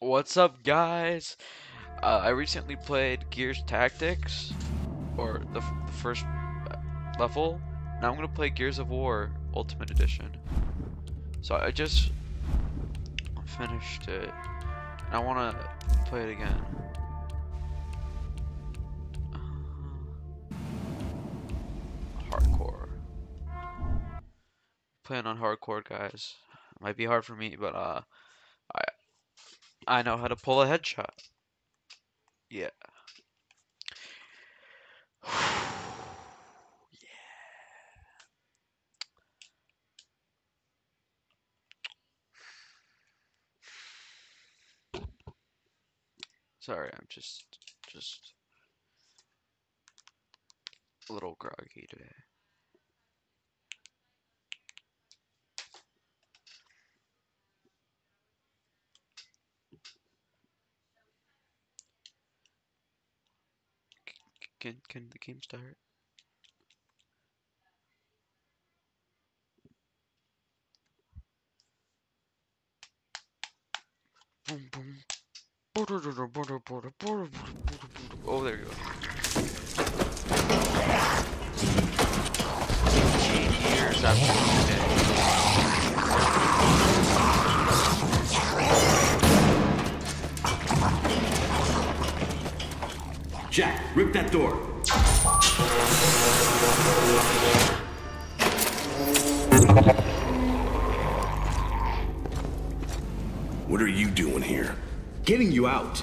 What's up, guys? Uh, I recently played Gears Tactics, or the, the first uh, level. Now I'm gonna play Gears of War Ultimate Edition. So I just finished it. And I want to play it again. Hardcore. Playing on hardcore, guys. Might be hard for me, but uh, I I know how to pull a headshot. Yeah. yeah. Sorry, I'm just just a little groggy today. Can can the game start? Boom boom. Oh, there you go. Years Jack, rip that door. What are you doing here? Getting you out.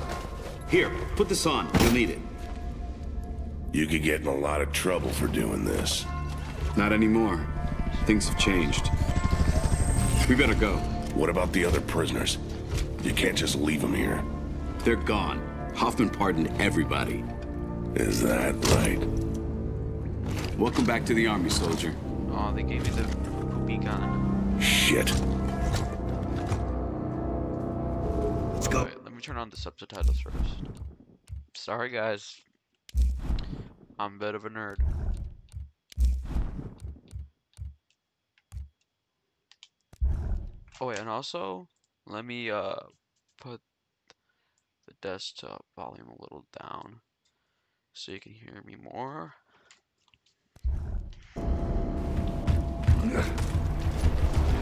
Here, put this on. You'll need it. You could get in a lot of trouble for doing this. Not anymore. Things have changed. We better go. What about the other prisoners? You can't just leave them here. They're gone. Hoffman pardoned everybody. Is that right? Welcome back to the army, soldier. Oh, they gave me the poopy gun. Shit. Let's go. Wait, let me turn on the subtitles first. Sorry, guys. I'm a bit of a nerd. Oh wait, and also, let me uh put the desktop volume a little down so you can hear me more. Here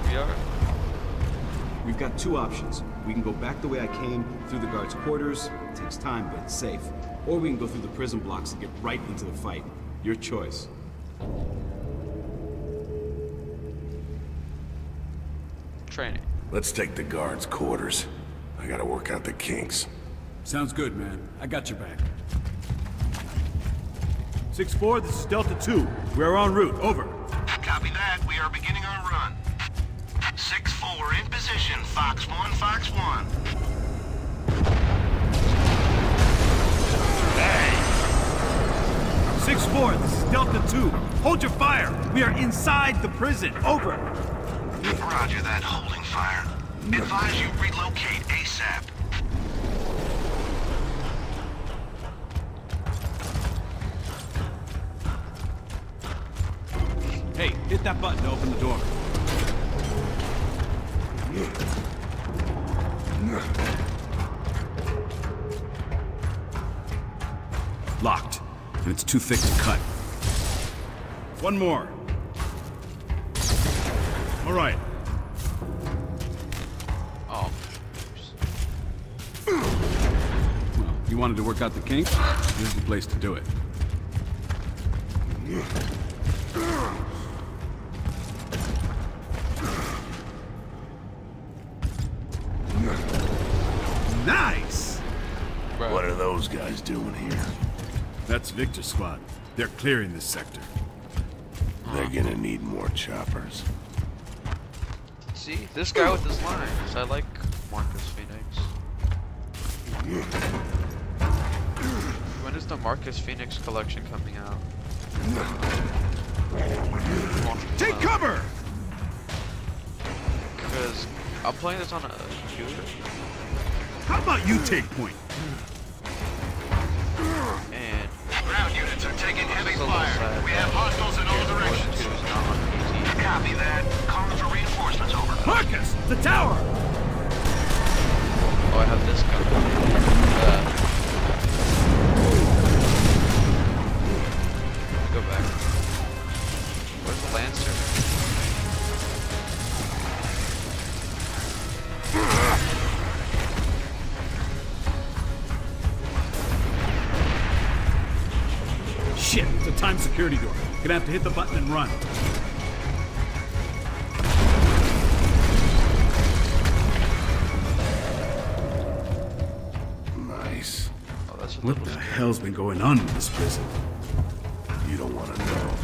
we are. We've got two options. We can go back the way I came, through the guards' quarters. It takes time, but it's safe. Or we can go through the prison blocks and get right into the fight. Your choice. Training. Let's take the guards' quarters. I gotta work out the kinks. Sounds good, man. I got your back. 6-4, this is Delta 2. We're en route. Over. Copy that. We are beginning our run. 6-4 in position. Fox 1, Fox 1. Hey! 6-4, this is Delta 2. Hold your fire. We are inside the prison. Over. Roger that. Holding fire. Advise you relocate hit that button to open the door. Locked. And it's too thick to cut. One more. All right. Oh. Well, you wanted to work out the kinks? This is the place to do it. Nice! Bro. What are those guys doing here? That's Victor Squad. They're clearing this sector. They're gonna need more choppers. See, this guy with his lines. I like Marcus Phoenix. When is the Marcus Phoenix collection coming out? Take cover! Because I'm playing this on a computer, How about you take point? Units are taking heavy fire. We have hostiles in all directions. Copy that. For reinforcements, over. Marcus! The tower! Oh, I have this gun. Uh, go back. Where's the Lancer? Gonna have to hit the button and run. Nice. Oh, that's What the scary. hell's been going on in this prison? You don't want to know.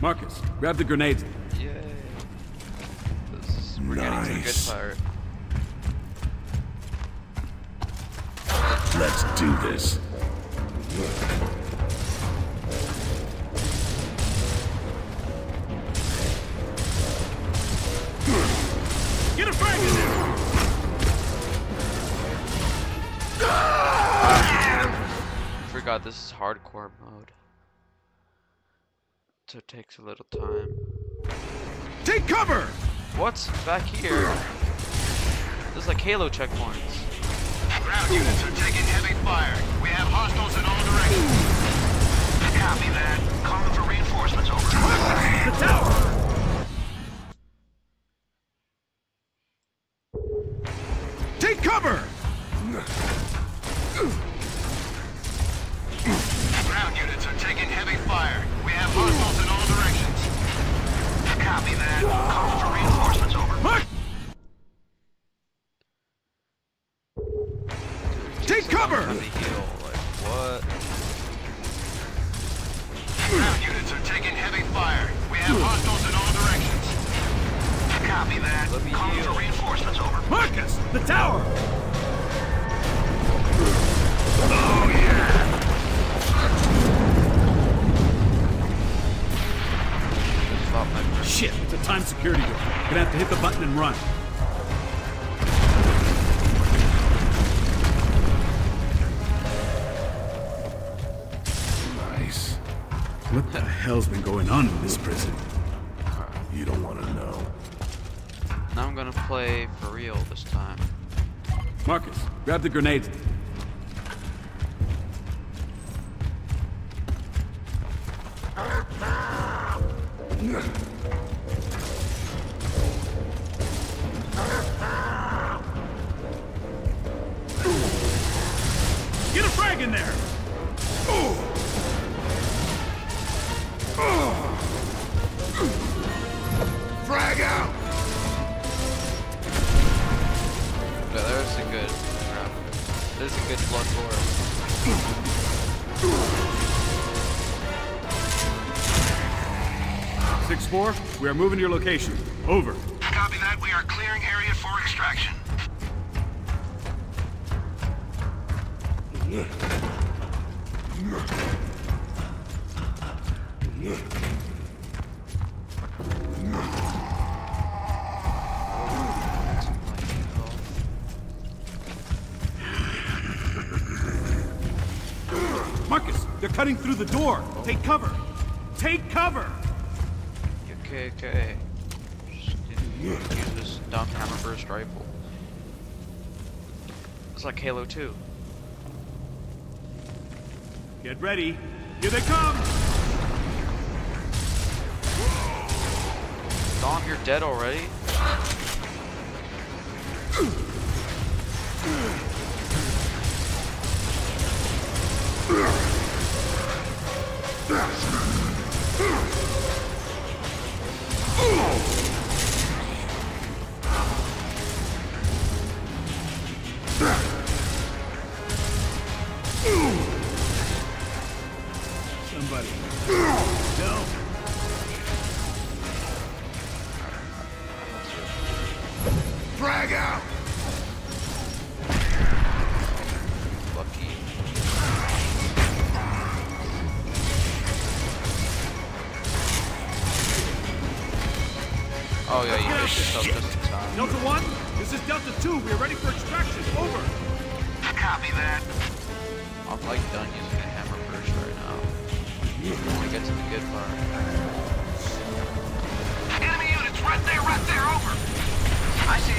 Marcus, grab the grenades. Yay. We're getting to the good Nice. part. Let's do this. Get a frag in there! Forgot this is hardcore mode. So it takes a little time. Take cover! What's back here? This is like Halo checkpoints. Ground units are taking heavy fire. We have hostiles in all directions. Copy that. Calling for reinforcements, over. The tower! Shit, it's security door. Gonna have to hit the button and run. Nice. What the hell's been going on in this prison? You don't want to know. Now I'm gonna play for real this time. Marcus, grab the grenades. Get in there! Frag out! Yeah, there's a good. There's a good blood gore. Six four, we are moving to your location. Over. They're cutting through the door. Take cover. Take cover. Okay, okay. Just use this dumb hammer burst rifle. It's like Halo 2. Get ready. Here they come. Dom, you're dead already? Somebody.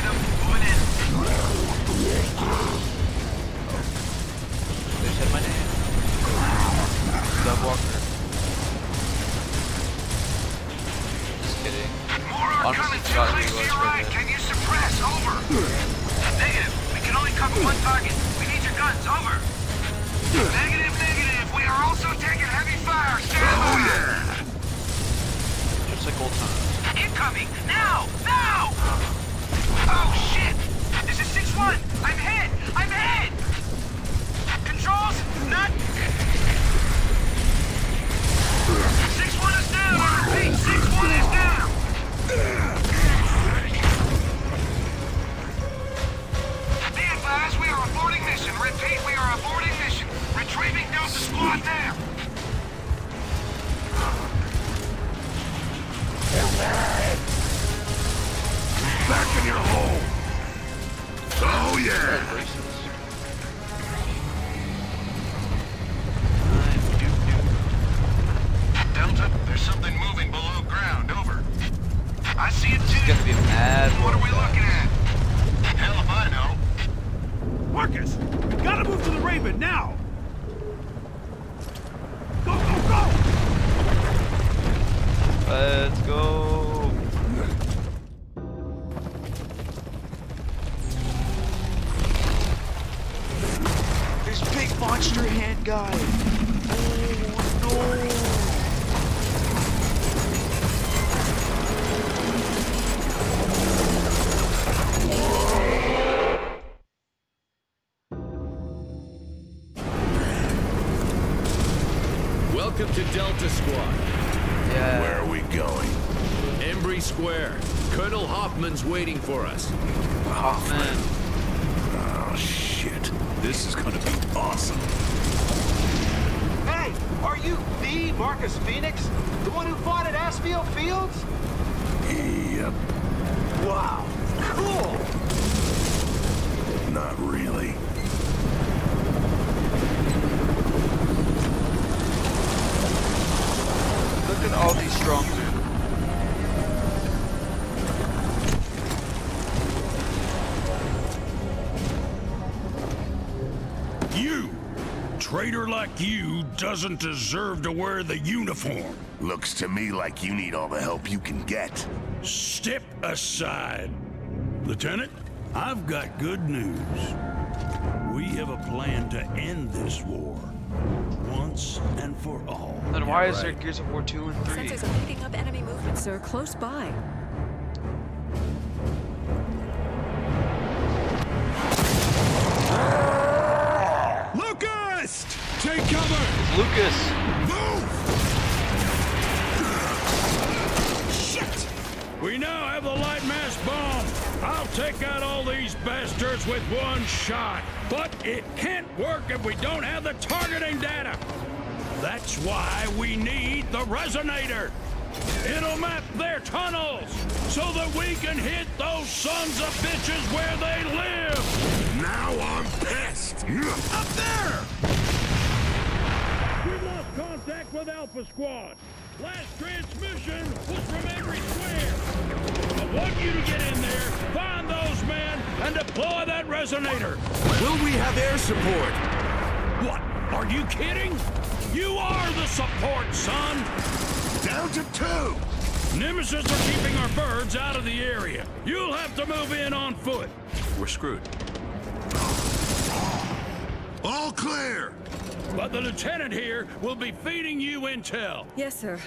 They said my name. Doug Walker. Just kidding. Honestly forgot who he was for right. Can you suppress? Over. Negative. We can only cover one target. We need your guns. Over. Negative, negative. We are also taking. Incoming! Now! Now! Oh, shit! This is 6-1! I'm hit! I'm hit! Controls, not... 6-1 is down! I repeat, 6-1 is down! We are aborting mission. Repeat, we are aborting mission. Retrieving Delta Squad now! Back! Oh yeah! Delta, there's something moving below ground. Over. I see it too. It's gonna be mad. What are we looking at? Hell if I know. Marcus! We gotta move to the Raven now! Go, go, go! Let's go. Guy. You doesn't deserve to wear the uniform. Looks to me like you need all the help you can get. Step aside. Lieutenant, I've got good news. We have a plan to end this war. Once and for all. Then why is there Gears of War 2 and 3? Sensors are picking up enemy movement, sir, close by. Take cover! Locust. Move! Shit! We now have the Lightmass bomb. I'll take out all these bastards with one shot. But it can't work if we don't have the targeting data. That's why we need the resonator. It'll map their tunnels so that we can hit those sons of bitches where they live. Now I'm pissed. Up there! We lost contact with Alpha Squad. Last transmission was from Embry Square. I want you to get in there, find those men, and deploy that resonator. Will we have air support? What? Are you kidding? You are the support, son. Down to two. Nemacysts are keeping our birds out of the area. You'll have to move in on foot. We're screwed. All clear. But the lieutenant here will be feeding you intel. Yes, sir.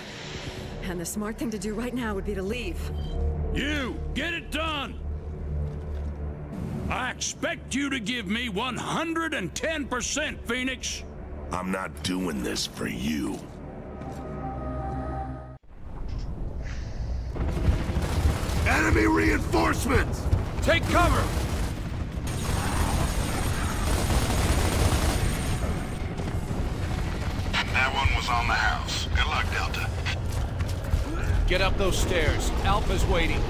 And the smart thing to do right now would be to leave. You, get it done! I expect you to give me 110%, Phoenix! I'm not doing this for you. Enemy reinforcements! Take cover! That one was on the house. Good luck, Delta. Get up those stairs. Alpha's waiting.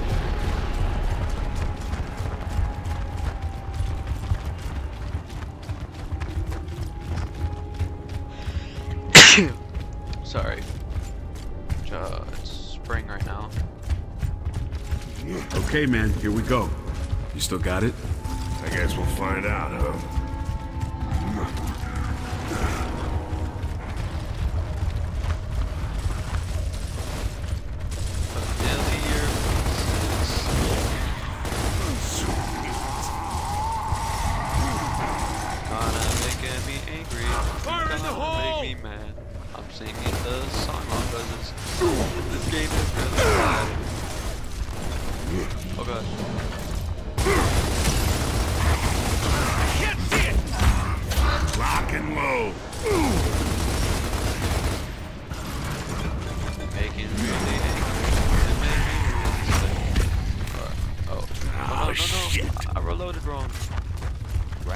Sorry. Uh, it's spring right now. Okay, man, here we go. You still got it? I guess we'll find out, huh?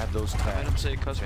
Grab those tags. Let him say cuss.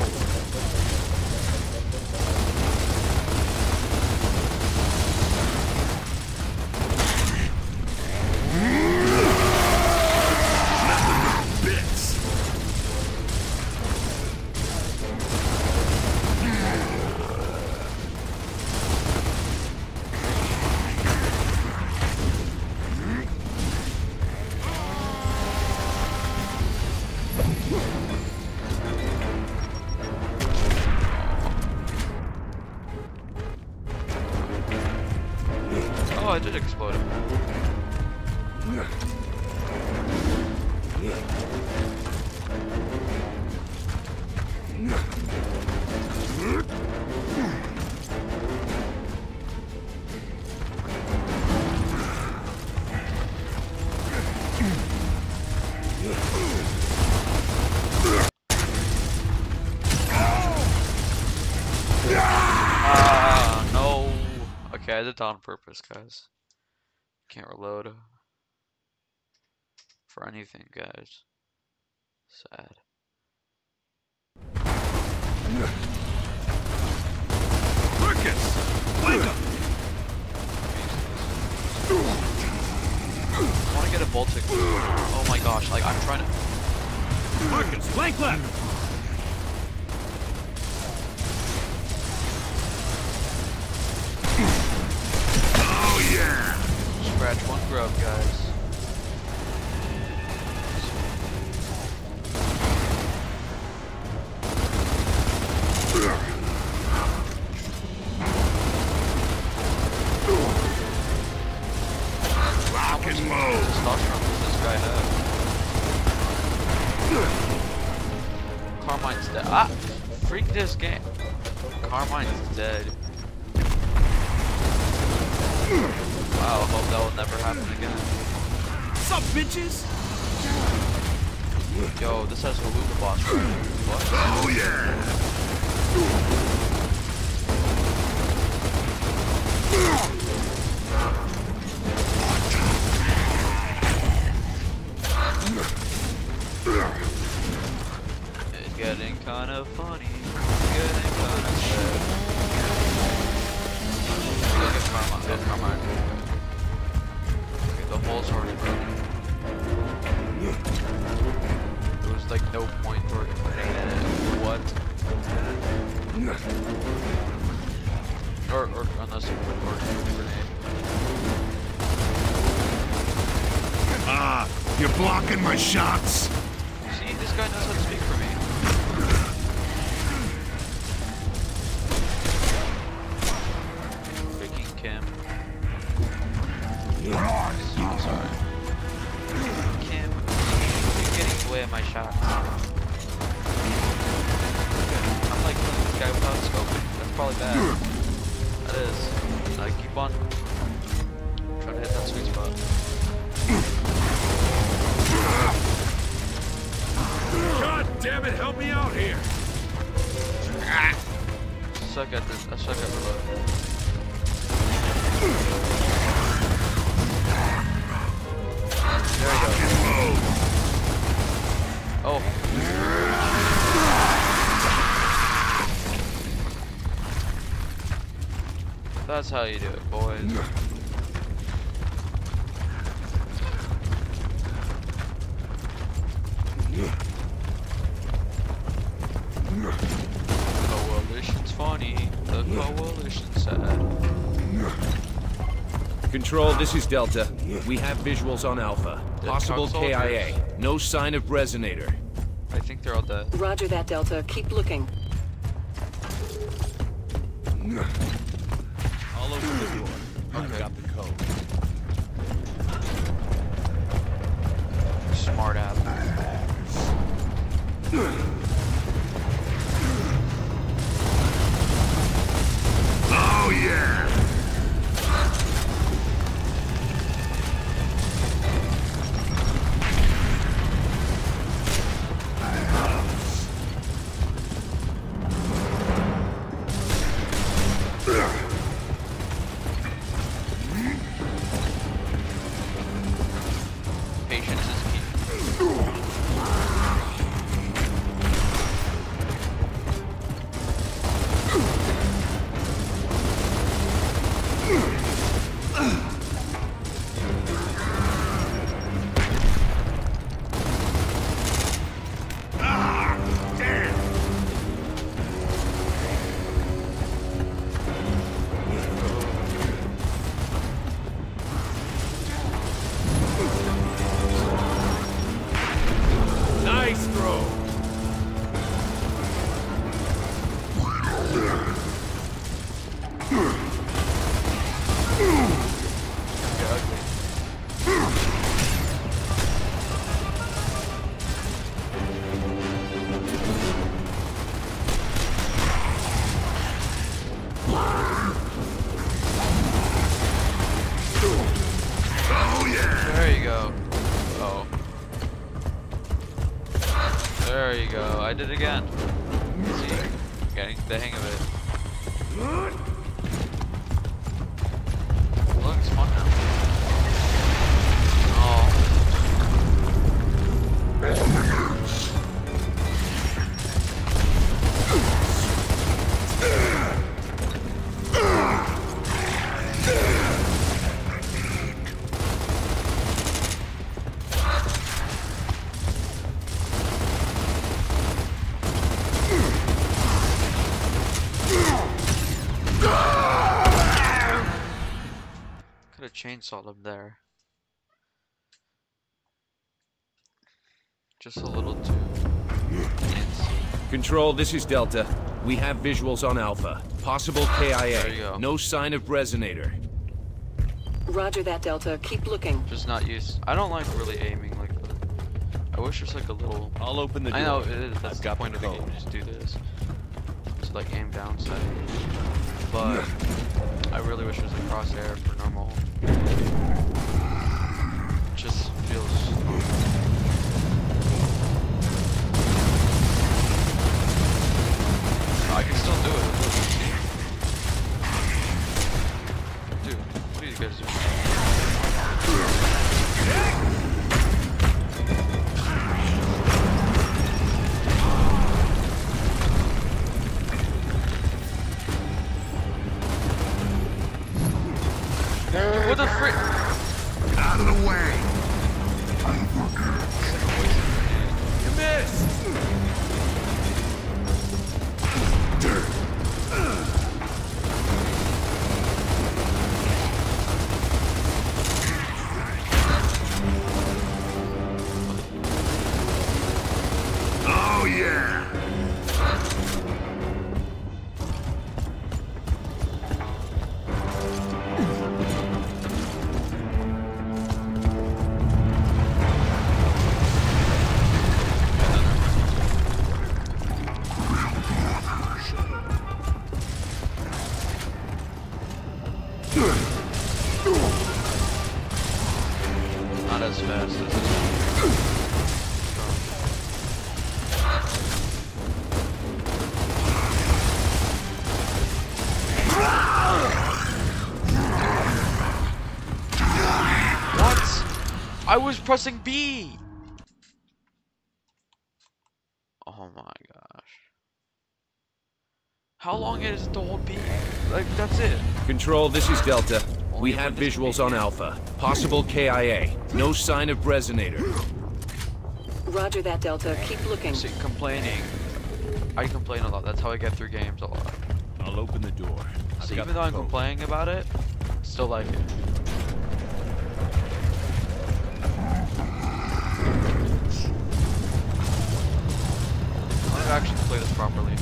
down. Yeah, I did that on purpose, guys. Can't reload for anything, guys. Sad. Lucas! Wake up! I want to get a Baltic. Oh my gosh, like I'm trying to... Marcus, flank left! scratch, one grub, guys. You're blocking my shots. See, this guy knows how to speak. That's how you do it, boys. Coalition's funny. The coalition's sad. Control, this is Delta. We have visuals on Alpha. Dead Possible. KIA. No sign of Resonator. I think they're all dead. Roger that, Delta. Keep looking. Code. I it again. Could have chainsawed him there. Just a little too antsy. Control, this is Delta. We have visuals on Alpha. Possible There you KIA. go. No sign of Resonator. Roger that, Delta. Keep looking. Just not used. I don't like really aiming like the. I wish there's like a little. I'll open the door. I know it is. That's I've the got point the of the game. code. Just do this. To like aim down sight. But I really wish there was a crosshair for normal. I was pressing B. Oh my gosh. How long is it to hold B? Like that's it. Control, this is Delta. We have visuals on Alpha. Possible KIA. No sign of Resonator. Roger that, Delta. Keep looking. See, complaining. I complain a lot. That's how I get through games a lot. I'll open the door. I've So even though I'm complaining about it, still like it. Played this properly.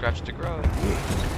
I to the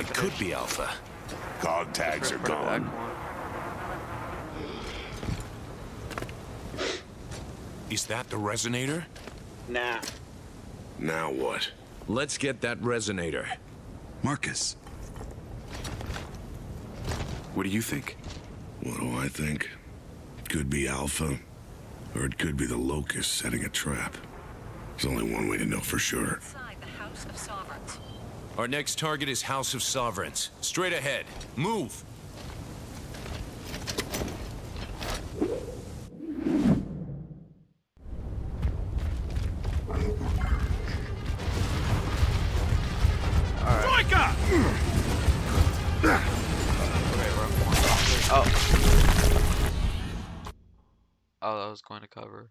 It could be Alpha. COG tags are part of Act gone. Is that the Resonator? Nah. Now what? Let's get that Resonator. Marcus. What do you think? What do I think? It Could be Alpha, or it could be the Locust setting a trap. There's only one way to know for sure. Inside the House of Sovereigns. Our next target is House of Sovereigns. Straight ahead. Move! Oh. Oh, that was going to cover.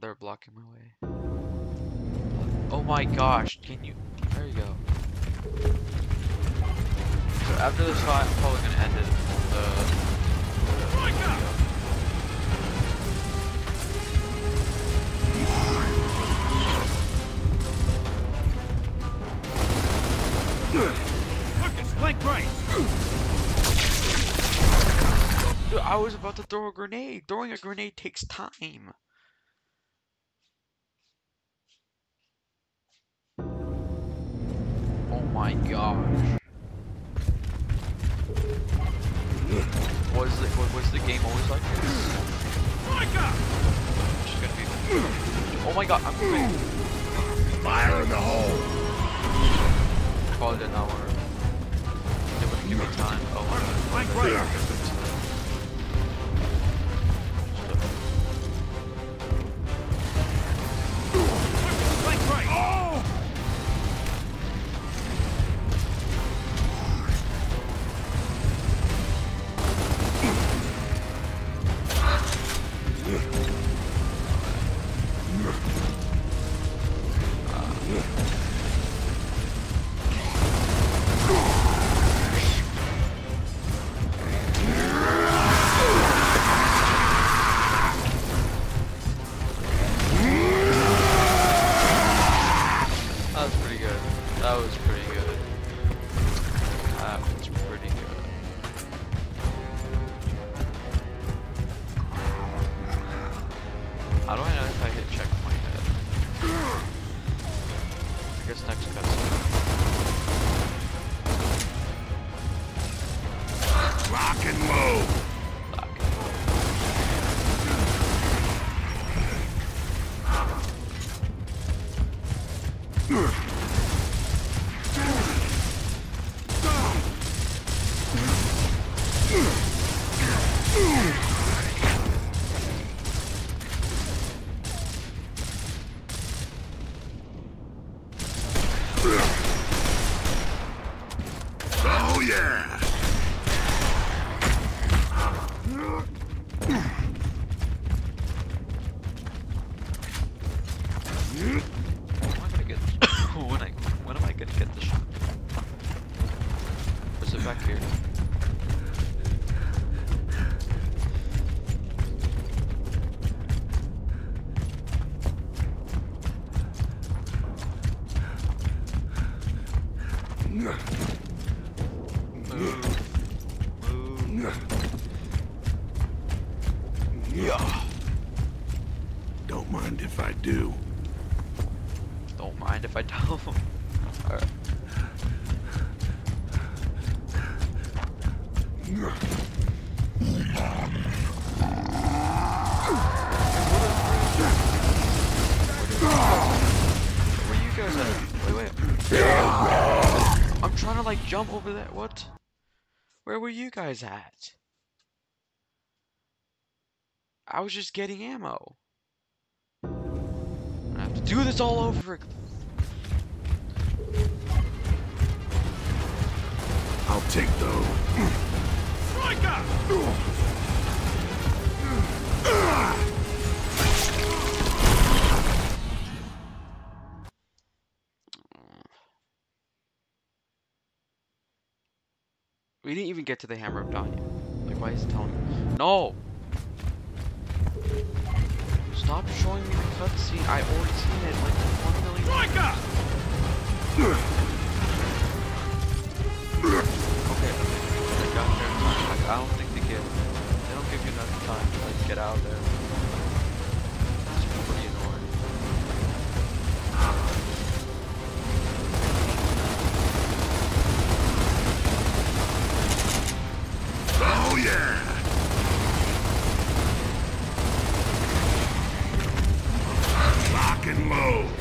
They're blocking my way. Oh my gosh, can you... There you go. So after this fight, I'm probably gonna end it. The... Right! Dude, I was about to throw a grenade. Throwing a grenade takes time. My gosh. Was the wa- was the game always like this? Troika! It's gonna be. Oh my god, I'm moving. Fire in the hole! Probably did not work. It wouldn't give me time. Oh my god. Oh like jump over there. What? Where were you guys at? I was just getting ammo. I have to do this all over. I'll take those. We didn't even get to the hammer of dawn yet. Like, why is it telling me? No! Stop showing me the cutscene. I already seen it like one million. Okay, I got there. Like, I don't think they give. They don't give you enough time to like get out of there. Oh yeah. Lock and load.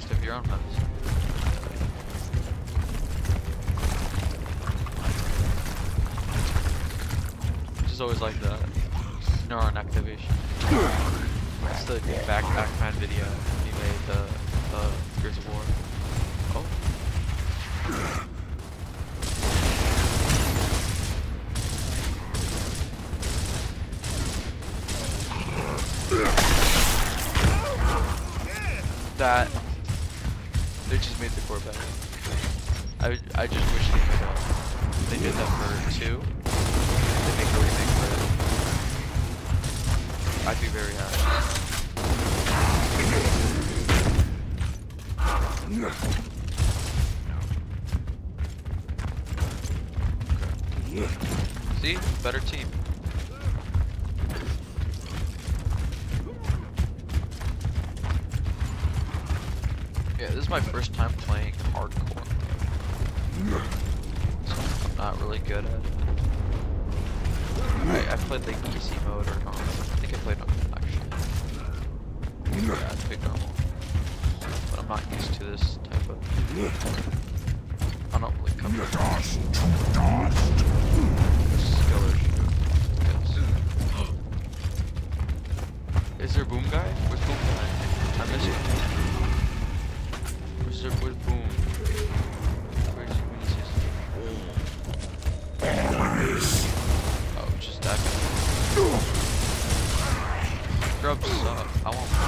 Taste of your own medicine. Just always like the neuron activation. That's the back Pac-Man video he made the the Gears of War. Oh. That they just made the core better. I I just wish they could uh, they did that for two. They make a remake for it. I'd be very happy. Is there Boom Guy? Where's Boom Guy? I missed him. Where's there, where's Boom? Where's his... Oh, just that guy. Grubs suck. I want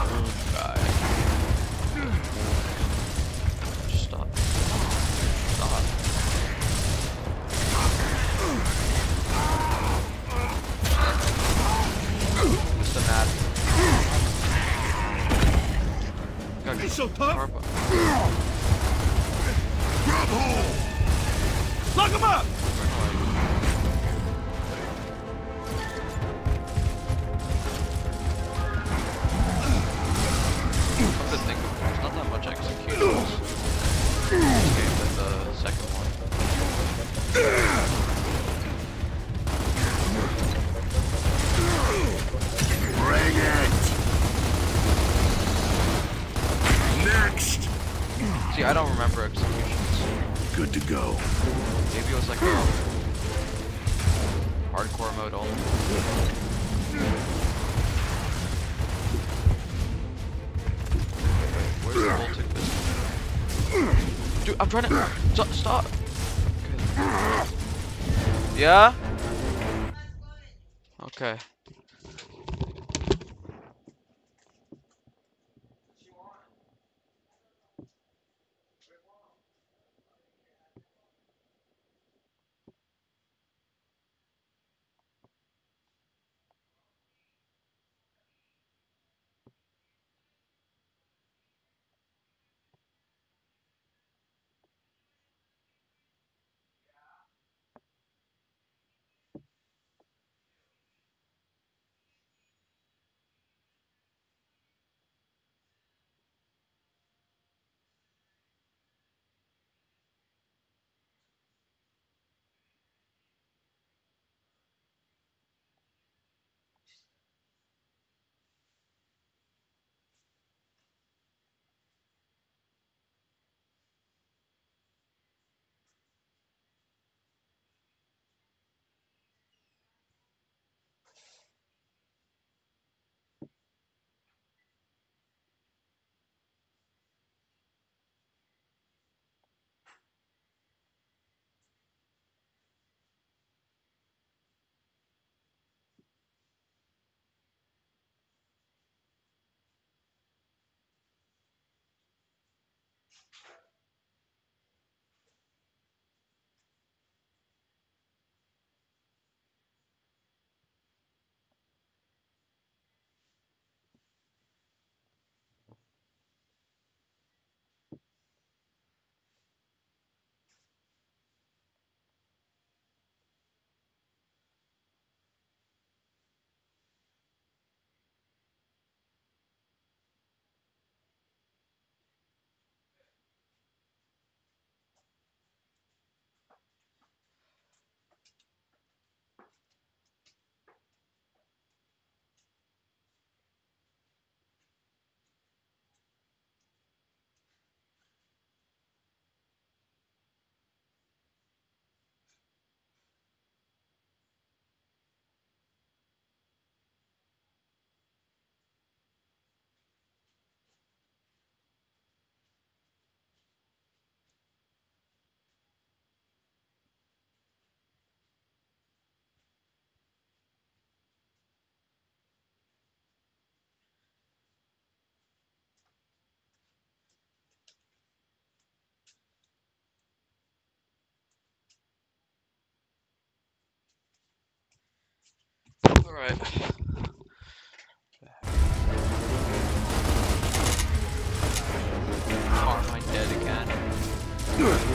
I'm trying to stop. stop. Okay. Yeah. Okay. Alright. Carmine dead again.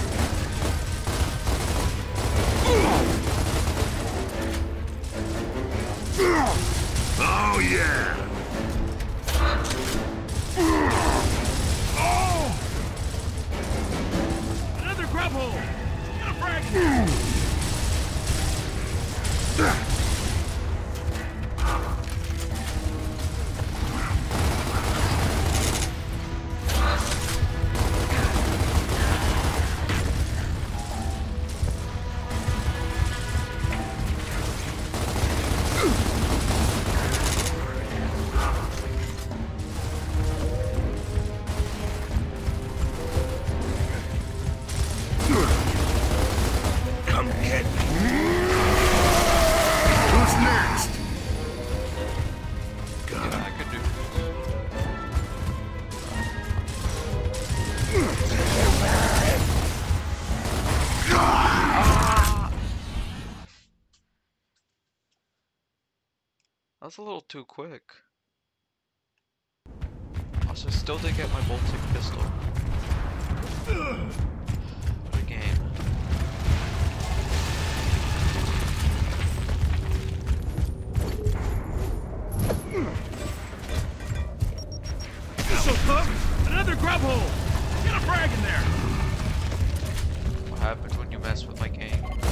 That's a little too quick. Also, still didn't get my Boltok pistol. What a game. Missile cook! Another grub hole! Get a frag in there! What happens when you mess with my game?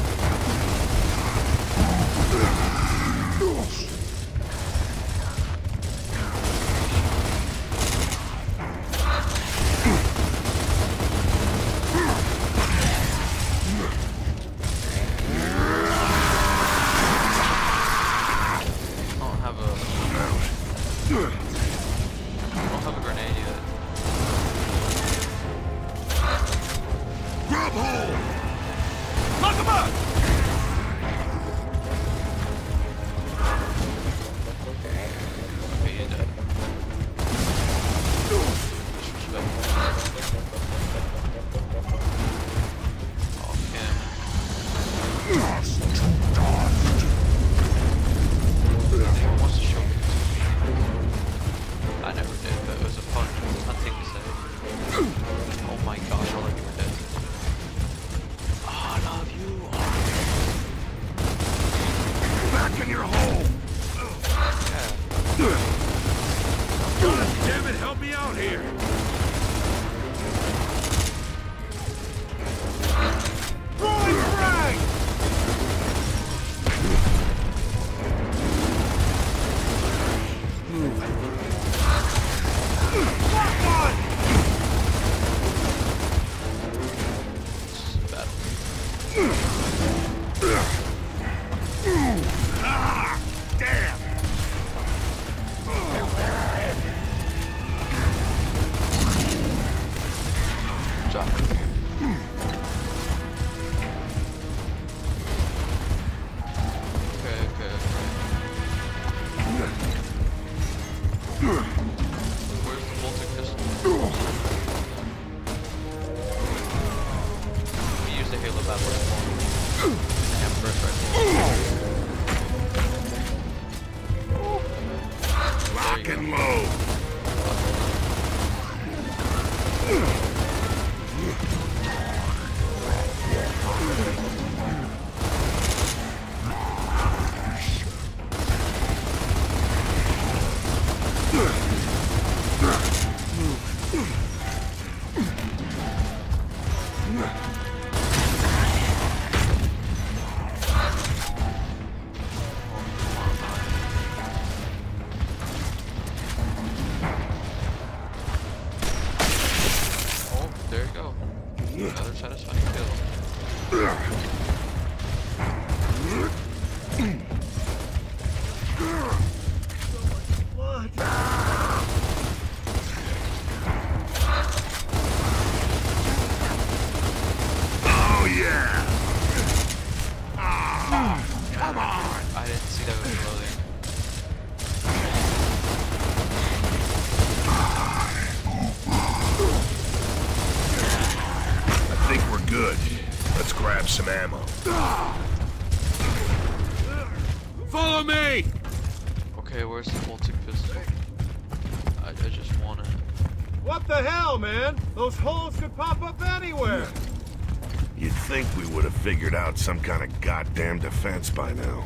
figured out some kind of goddamn defense by now.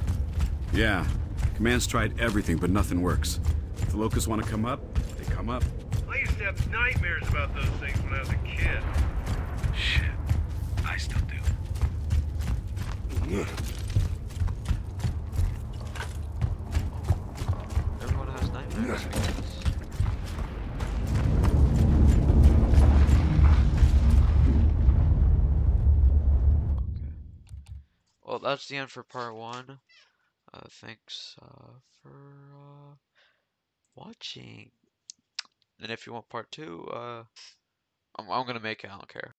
Yeah. Command's tried everything, but nothing works. If the locusts want to come up, again for part one. Uh, thanks uh, for uh, watching. And if you want part two, uh, I'm, I'm gonna make it. I don't care.